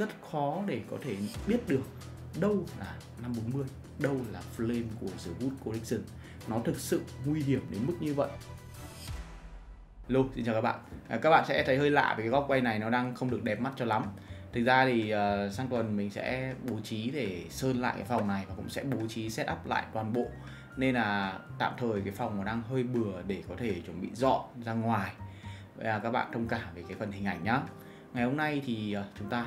rất khó để có thể biết được đâu là 540 đâu là flame của The Wood Collection. Nó thực sự nguy hiểm đến mức như vậy. Hello, xin chào các bạn. À, Các bạn sẽ thấy hơi lạ vì cái góc quay này nó đang không được đẹp mắt cho lắm. Thực ra thì uh, sang tuần mình sẽ bố trí để sơn lại cái phòng này và cũng sẽ bố trí setup lại toàn bộ. Nên là tạm thời cái phòng nó đang hơi bừa để có thể chuẩn bị dọn ra ngoài. Vậy là các bạn thông cảm về cái phần hình ảnh nhá. Ngày hôm nay thì uh, chúng ta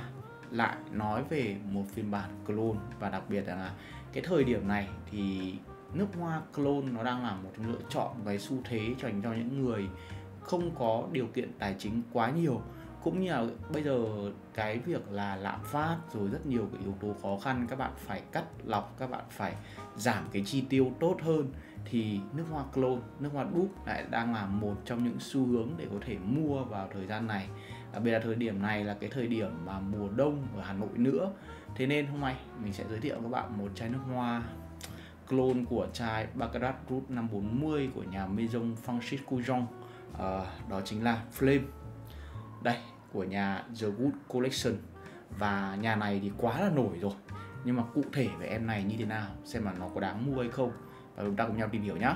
lại nói về một phiên bản clone và đặc biệt là cái thời điểm này thì nước hoa clone nó đang là một lựa chọn cái xu thế dành cho những người không có điều kiện tài chính quá nhiều, cũng như là bây giờ cái việc là lạm phát rồi rất nhiều cái yếu tố khó khăn, các bạn phải cắt lọc, các bạn phải giảm cái chi tiêu tốt hơn, thì nước hoa clone, nước hoa đúc lại đang là một trong những xu hướng để có thể mua vào thời gian này đặc biệt là thời điểm này là cái thời điểm mà mùa đông ở Hà Nội nữa. Thế nên hôm nay mình sẽ giới thiệu các bạn một chai nước hoa clone của chai Baccarat Root 540 của nhà Maison Francis Coujon. À, đó chính là Flame. Đây của nhà The Good Collection. Và nhà này thì quá là nổi rồi. Nhưng mà cụ thể về em này như thế nào xem mà nó có đáng mua hay không. Và chúng ta cùng nhau tìm hiểu nhé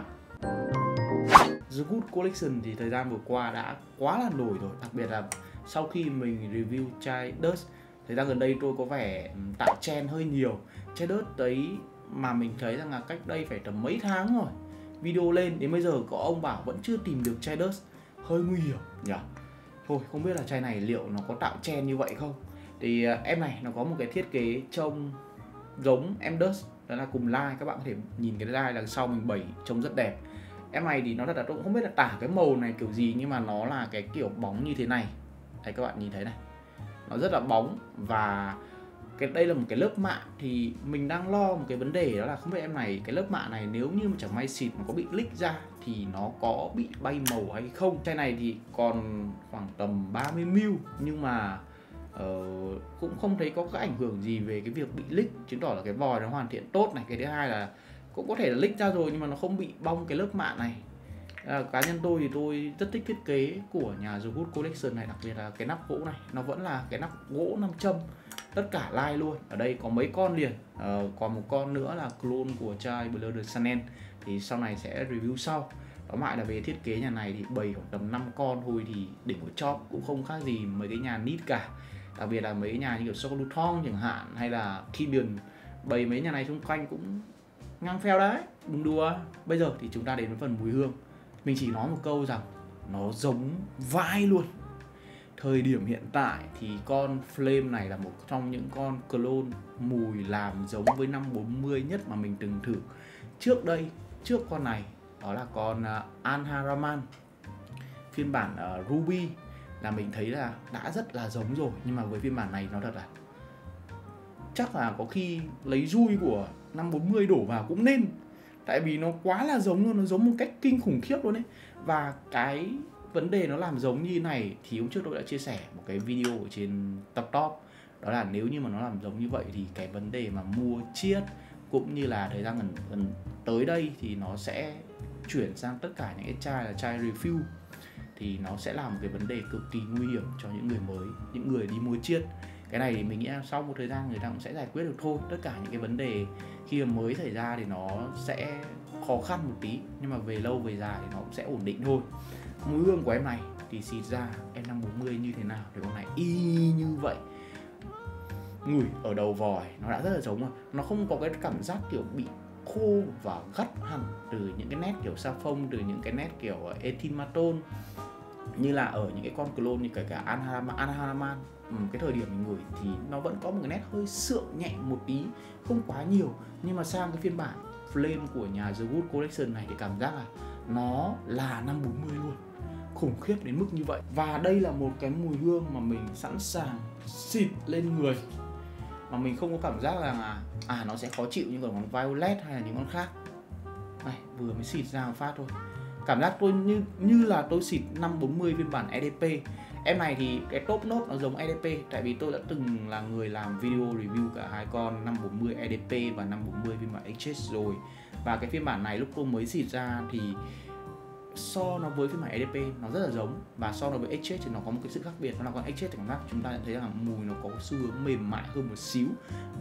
The Good Collection thì thời gian vừa qua đã quá là nổi rồi. Đặc biệt là sau khi mình review chai Dust, thời gian gần đây tôi có vẻ ừ, tạo chen hơi nhiều. Chai Dust đấy mà mình thấy rằng là cách đây phải tầm mấy tháng rồi. Video lên, đến bây giờ có ông bảo vẫn chưa tìm được chai Dust. Hơi nguy hiểm nhỉ? Thôi, không biết là chai này liệu nó có tạo chen như vậy không? Thì à, em này, nó có một cái thiết kế trông giống em Dust, đó là cùng like các bạn có thể nhìn cái like đằng sau mình bẩy trông rất đẹp. Em này thì nó thật là tôi cũng không biết là tả cái màu này kiểu gì, nhưng mà nó là cái kiểu bóng như thế này đây các bạn nhìn thấy này. Nó rất là bóng và cái đây là một cái lớp mạ thì mình đang lo một cái vấn đề đó là không biết em này cái lớp mạ này nếu như mà chẳng may xịt mà có bị lích ra thì nó có bị bay màu hay không? Chai này thì còn khoảng tầm 30 ml nhưng mà uh, cũng không thấy có cái ảnh hưởng gì về cái việc bị lích chứng tỏ là cái vòi nó hoàn thiện tốt này. Cái thứ hai là cũng có thể là lích ra rồi nhưng mà nó không bị bong cái lớp mạ này à, cá nhân tôi thì tôi rất thích thiết kế của nhà The Good Collection này đặc biệt là cái nắp gỗ này. Nó vẫn là cái nắp gỗ nam châm tất cả like luôn. Ở đây có mấy con liền. Ờ, à, còn một con nữa là clone của chai Blur de Chanel. Thì sau này sẽ review sau. Tóm lại là về thiết kế nhà này thì bày khoảng tầm 5 con thôi thì đỉnh của chóp cũng không khác gì mấy cái nhà nít cả. Đặc biệt là mấy cái nhà như kiểu Soluton chẳng hạn hay là Kibion. Bày mấy nhà này xung quanh cũng ngang phèo đấy. Đừng đùa. Bây giờ thì chúng ta đến với phần mùi hương mình chỉ nói một câu rằng nó giống vai luôn. Thời điểm hiện tại thì con Flame này là một trong những con clone mùi làm giống với 540 nhất mà mình từng thử. Trước đây trước con này đó là con uh, Anharaman. Phiên bản uh, Ruby là mình thấy là đã rất là giống rồi nhưng mà với phiên bản này nó thật là chắc là có khi lấy rui của 540 đổ vào cũng nên tại vì nó quá là giống luôn nó giống một cách kinh khủng khiếp luôn đấy và cái vấn đề nó làm giống như này thì hôm trước tôi đã chia sẻ một cái video ở trên top top. Đó là nếu như mà nó làm giống như vậy thì cái vấn đề mà mua chiết cũng như là thời gian gần, gần tới đây thì nó sẽ chuyển sang tất cả những cái chai là chai refill. Thì nó sẽ là một cái vấn đề cực kỳ nguy hiểm cho những người mới những người đi mua chiết cái này thì mình nghĩ là sau một thời gian người ta cũng sẽ giải quyết được thôi. Tất cả những cái vấn đề khi mà mới xảy ra thì nó sẽ khó khăn một tí nhưng mà về lâu về dài thì nó cũng sẽ ổn định thôi. Mũi gương của em này thì xịt ra em 540 như thế nào thì con này y như vậy. Ngửi ở đầu vòi nó đã rất là giống rồi. Nó không có cái cảm giác kiểu bị khô và gắt hẳn từ những cái nét kiểu sa phông từ những cái nét kiểu ethymatol như là ở những cái con clone như kể cả Anharaman, Anharaman. Ừ, cái thời điểm mình gửi thì nó vẫn có một cái nét hơi sượng nhẹ một tí không quá nhiều. Nhưng mà sang cái phiên bản Flame của nhà The Good Collection này thì cảm giác là nó là 540 luôn. Khủng khiếp đến mức như vậy. Và đây là một cái mùi hương mà mình sẵn sàng xịt lên người. Mà mình không có cảm giác là à, à nó sẽ khó chịu như còn con violet hay là những con khác. Này vừa mới xịt ra một phát thôi. Cảm giác tôi như như là tôi xịt 540 phiên bản EDP em này thì cái top nốt nó giống EDP tại vì tôi đã từng là người làm video review cả hai con 540 EDP và 540 phiên bản HS rồi. Và cái phiên bản này lúc tôi mới xịt ra thì so nó với phiên bản EDP nó rất là giống. Và so nó với Exchange thì nó có một cái sự khác biệt đó là con Exchange thì cảm giác chúng ta nhận thấy rằng mùi nó có xu hướng mềm mại hơn một xíu.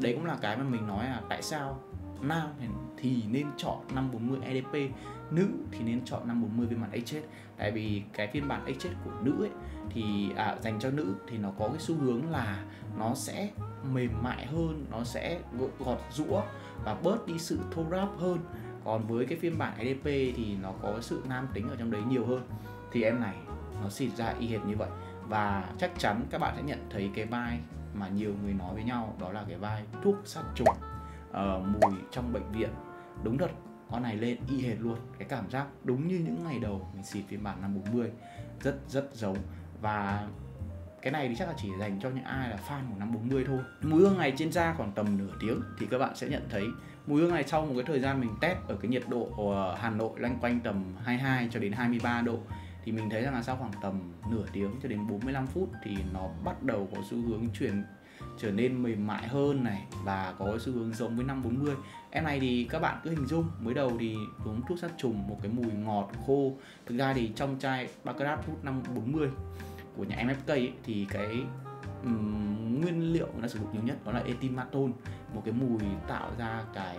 Đấy cũng là cái mà mình nói là tại sao nam thì nên chọn 540 EDP nữ thì nên chọn 540 phiên bản Exchange tại vì cái phiên bản Exchange của nữ ấy thì à, dành cho nữ thì nó có cái xu hướng là nó sẽ mềm mại hơn nó sẽ gọt rũa và bớt đi sự thô ráp hơn. Còn với cái phiên bản EDP thì nó có sự nam tính ở trong đấy nhiều hơn. Thì em này nó xịt ra y hệt như vậy. Và chắc chắn các bạn sẽ nhận thấy cái vai mà nhiều người nói với nhau đó là cái vai thuốc sát trùng uh, mùi trong bệnh viện. Đúng đợt, con này lên y hệt luôn. Cái cảm giác đúng như những ngày đầu mình xịt phiên bản 540 rất rất giống. Và cái này thì chắc là chỉ dành cho những ai là fan của 540 thôi. Mùi hương này trên da khoảng tầm nửa tiếng thì các bạn sẽ nhận thấy. Mùi hương này sau một cái thời gian mình test ở cái nhiệt độ ở Hà Nội loanh quanh tầm 22 cho đến 23 độ thì mình thấy rằng là sau khoảng tầm nửa tiếng cho đến 45 phút thì nó bắt đầu có xu hướng chuyển trở nên mềm mại hơn này và có xu hướng giống với 540 em này thì các bạn cứ hình dung mới đầu thì uống thuốc sát trùng một cái mùi ngọt khô. Thực ra thì trong chai Baccarat hút 540 của nhà MFK ấy, thì cái um, nguyên liệu nó sử dụng nhiều nhất đó là etimatol một cái mùi tạo ra cái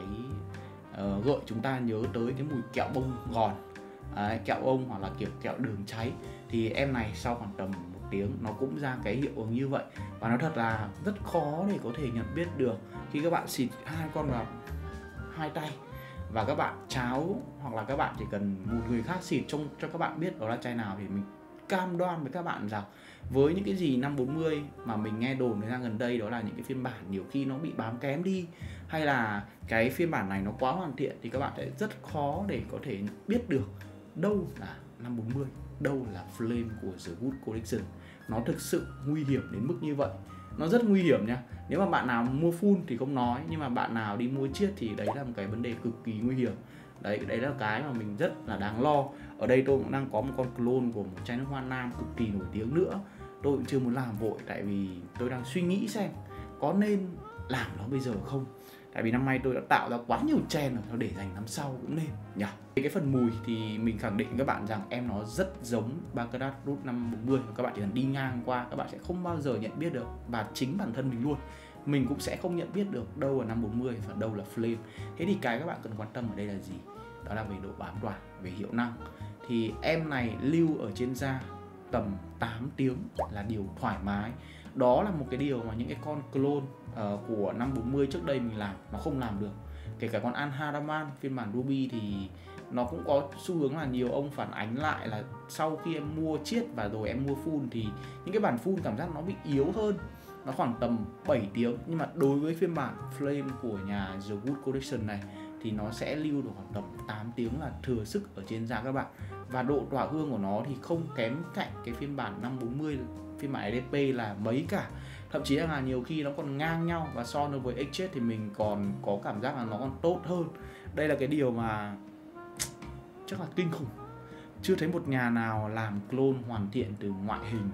uh, gợi chúng ta nhớ tới cái mùi kẹo bông gòn à, kẹo bông hoặc là kiểu kẹo đường cháy. Thì em này sau khoảng tầm tiếng, nó cũng ra cái hiệu ứng như vậy. Và nó thật là rất khó để có thể nhận biết được khi các bạn xịt hai con vào hai tay. Và các bạn cháo hoặc là các bạn chỉ cần một người khác xịt trong cho các bạn biết đó là chai nào thì mình cam đoan với các bạn rằng với những cái gì 540 mà mình nghe đồn thời gian gần đây đó là những cái phiên bản nhiều khi nó bị bám kém đi hay là cái phiên bản này nó quá hoàn thiện thì các bạn sẽ rất khó để có thể biết được đâu là 540 đâu là flame của The Good Collection. Nó thực sự nguy hiểm đến mức như vậy. Nó rất nguy hiểm nha. Nếu mà bạn nào mua full thì không nói, nhưng mà bạn nào đi mua chiết thì đấy là một cái vấn đề cực kỳ nguy hiểm. Đấy đấy là cái mà mình rất là đáng lo. Ở đây tôi cũng đang có một con clone của một chai nước hoa nam cực kỳ nổi tiếng nữa. Tôi cũng chưa muốn làm vội, tại vì tôi đang suy nghĩ xem có nên làm nó bây giờ không tại vì năm nay tôi đã tạo ra quá nhiều trend rồi, nó để dành năm sau cũng nên nhỉ? Cái phần mùi thì mình khẳng định các bạn rằng em nó rất giống Baccarat Root 540 các bạn chỉ cần đi ngang qua, các bạn sẽ không bao giờ nhận biết được và chính bản thân mình luôn. Mình cũng sẽ không nhận biết được đâu là 540 và đâu là flame. Thế thì cái các bạn cần quan tâm ở đây là gì? Đó là về độ bám toàn về hiệu năng. Thì em này lưu ở trên da tầm 8 tiếng là điều thoải mái đó là một cái điều mà những cái con clone uh, của 540 trước đây mình làm nó không làm được. Kể cả con Anharaman phiên bản Ruby thì nó cũng có xu hướng là nhiều ông phản ánh lại là sau khi em mua chiết và rồi em mua full thì những cái bản full cảm giác nó bị yếu hơn. Nó khoảng tầm 7 tiếng. Nhưng mà đối với phiên bản Flame của nhà The Good Collection này thì nó sẽ lưu được khoảng tầm 8 tiếng là thừa sức ở trên da các bạn. Và độ tỏa hương của nó thì không kém cạnh cái phiên bản 540 phiên bản EDP là mấy cả. Thậm chí là nhiều khi nó còn ngang nhau và so với Exchange thì mình còn có cảm giác là nó còn tốt hơn. Đây là cái điều mà chắc là kinh khủng. Chưa thấy một nhà nào làm clone hoàn thiện từ ngoại hình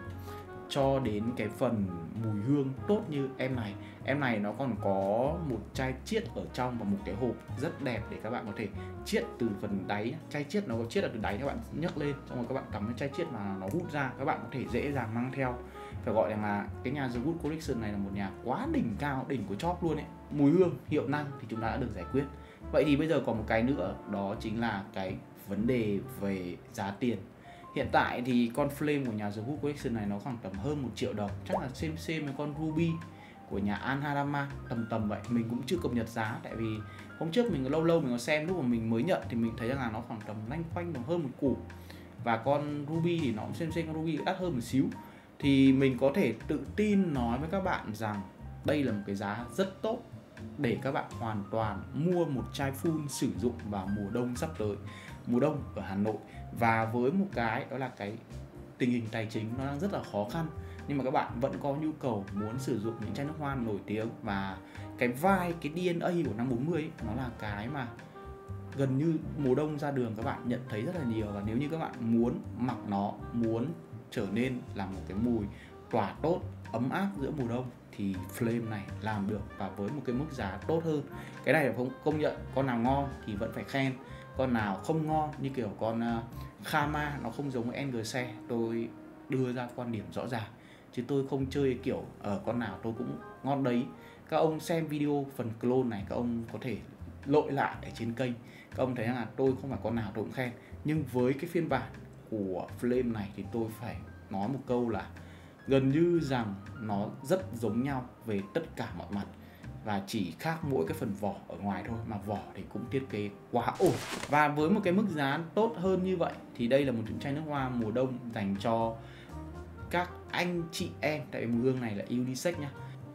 cho đến cái phần mùi hương tốt như em này. Em này nó còn có một chai chiết ở trong và một cái hộp rất đẹp để các bạn có thể chiết từ phần đáy chai chiết nó có chiết ở từ đáy các bạn nhấc lên, xong rồi các bạn cắm cái chai chiết mà nó hút ra, các bạn có thể dễ dàng mang theo. Phải gọi là cái nhà The Good Collection này là một nhà quá đỉnh cao, đỉnh của chóp luôn ấy. Mùi hương, hiệu năng thì chúng ta đã được giải quyết. Vậy thì bây giờ còn một cái nữa, đó chính là cái vấn đề về giá tiền hiện tại thì con flame của nhà The Good Collection này nó khoảng tầm hơn một triệu đồng. Chắc là xem xem với con ruby của nhà Anharama, tầm tầm vậy. Mình cũng chưa cập nhật giá, tại vì hôm trước mình lâu lâu mình có xem, lúc mà mình mới nhận thì mình thấy rằng là nó khoảng tầm lanh quanh tầm hơn một củ. Và con ruby thì nó cũng xem xem con ruby đắt hơn một xíu. Thì mình có thể tự tin nói với các bạn rằng đây là một cái giá rất tốt để các bạn hoàn toàn mua một chai full sử dụng vào mùa đông sắp tới, mùa đông ở Hà Nội và với một cái đó là cái tình hình tài chính nó đang rất là khó khăn. Nhưng mà các bạn vẫn có nhu cầu muốn sử dụng những chai nước hoa nổi tiếng. Và cái vai cái DNA của năm 40 ấy, nó là cái mà gần như mùa đông ra đường các bạn nhận thấy rất là nhiều. Và nếu như các bạn muốn mặc nó muốn trở nên là một cái mùi tỏa tốt ấm áp giữa mùa đông thì flame này làm được. Và với một cái mức giá tốt hơn. Cái này không công nhận con nào ngon thì vẫn phải khen con nào không ngon như kiểu con ờ, uh, Khama nó không giống với NG tôi đưa ra quan điểm rõ ràng. Chứ tôi không chơi kiểu ở con nào tôi cũng ngon đấy. Các ông xem video phần clone này các ông có thể lội lại ở trên kênh. Các ông thấy là tôi không phải con nào tôi cũng khen. Nhưng với cái phiên bản của Flame này thì tôi phải nói một câu là gần như rằng nó rất giống nhau về tất cả mọi mặt và chỉ khác mỗi cái phần vỏ ở ngoài thôi mà vỏ thì cũng thiết kế quá ổn. Và với một cái mức giá tốt hơn như vậy thì đây là một chai nước hoa mùa đông dành cho các anh chị em. Tại mùa hương này là unisex nhá.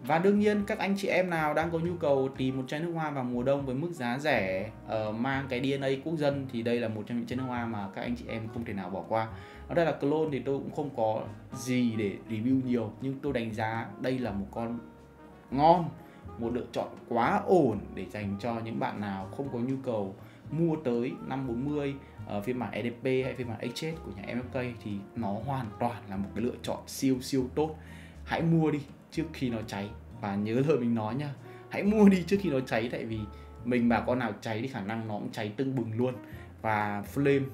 Và đương nhiên các anh chị em nào đang có nhu cầu tìm một chai nước hoa vào mùa đông với mức giá rẻ uh, mang cái DNA quốc dân thì đây là một trong những chai nước hoa mà các anh chị em không thể nào bỏ qua. Ở đây là clone thì tôi cũng không có gì để review nhiều nhưng tôi đánh giá đây là một con ngon, một lựa chọn quá ổn để dành cho những bạn nào không có nhu cầu mua tới 540 uh, ờ, phiên bản EDP hay phiên bản HS của nhà MFK thì nó hoàn toàn là một cái lựa chọn siêu siêu tốt. Hãy mua đi trước khi nó cháy và nhớ lời mình nói nha hãy mua đi trước khi nó cháy tại vì mình bảo con nào cháy thì khả năng nó cũng cháy tưng bừng luôn và flame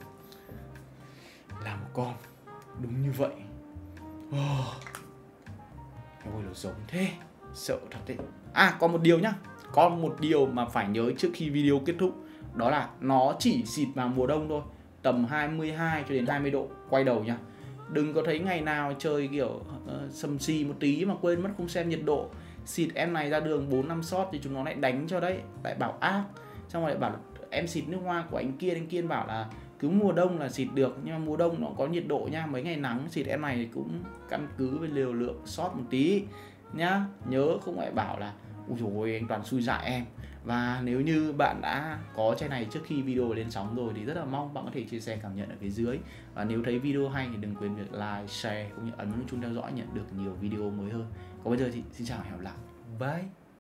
là một con đúng như vậy oh. ôi nó giống thế sợ thật đấy à còn một điều nhá. Còn một điều mà phải nhớ trước khi video kết thúc đó là nó chỉ xịt vào mùa đông thôi tầm 22 cho đến 20 độ quay đầu nha đừng có thấy ngày nào chơi kiểu uh, sầm xì một tí mà quên mất không xem nhiệt độ. Xịt em này ra đường 4 năm shot thì chúng nó lại đánh cho đấy lại bảo ác. Xong rồi lại bảo em xịt nước hoa của anh kia anh kia bảo là cứ mùa đông là xịt được nhưng mà mùa đông nó có nhiệt độ nha mấy ngày nắng xịt em này thì cũng căn cứ với liều lượng shot một tí nhá. Nhớ không phải bảo là ui dồi anh toàn xui dại em. Và nếu như bạn đã có chai này trước khi video lên sóng rồi thì rất là mong bạn có thể chia sẻ cảm nhận ở phía dưới. Và nếu thấy video hay thì đừng quên việc like, share cũng như ấn nút chuông theo dõi nhận được nhiều video mới hơn. Còn bây giờ thì xin chào và hẹn gặp lại. Bye.